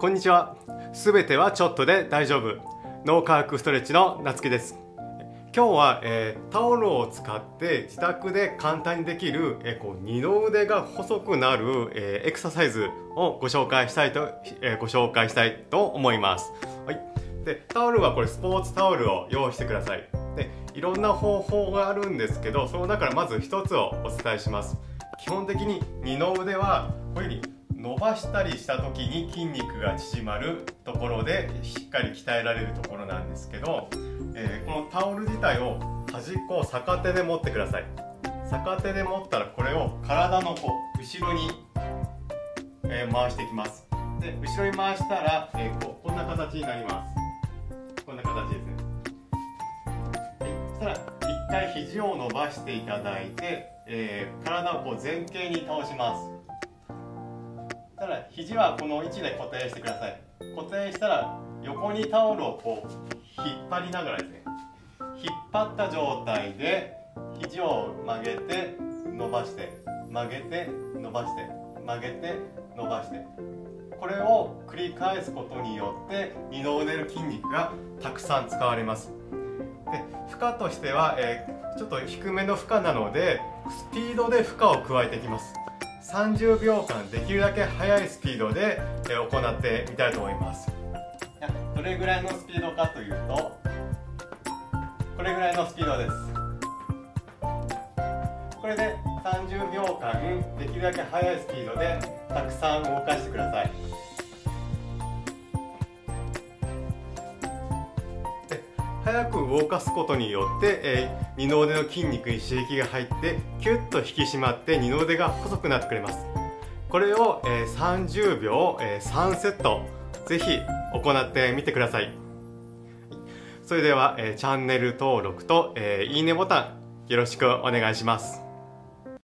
こんにちは。すべてはちょっとで大丈夫。脳科学ストレッチのなつきです。今日は、えー、タオルを使って自宅で簡単にできる、えー、こう二の腕が細くなる、えー、エクササイズをご紹介したいと、えご紹介したいと思います、はい、でタオルはこれスポーツタオルを用意してください。でいろんな方法があるんですけどその中からまず一つをお伝えします。基本的に二の腕はこういうふうに伸ばしたりした時に筋肉が縮まるところでしっかり鍛えられるところなんですけど、えー、このタオル自体を端っこを逆手で持ってください。逆手で持ったらこれを体のこう後ろに、えー、回していきます。で後ろに回したら、えー、こうこんな形になります。こんな形ですね、はい、そしたら一回肘を伸ばしていただいて、えー、体をこう前傾に倒します。肘はこの位置で固定してください。固定したら横にタオルをこう引っ張りながらですね。引っ張った状態で肘を曲げて伸ばして曲げて伸ばして曲げて伸ばして。これを繰り返すことによって二の腕の筋肉がたくさん使われます。で負荷としては、えー、ちょっと低めの負荷なのでスピードで負荷を加えていきます。30秒間できるだけ速いスピードで行ってみたいと思います。どれぐらいのスピードかというとこれぐらいのスピードです。これで30秒間できるだけ速いスピードでたくさん動かしてください。早く動かすことによって、えー、二の腕の筋肉に刺激が入ってキュッと引き締まって二の腕が細くなってくれます。これを、えー、30秒、えー、3セットぜひ行ってみてください。それでは、えー、チャンネル登録と、えー、いいねボタンよろしくお願いします。